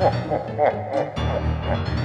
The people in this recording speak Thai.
ฮ่า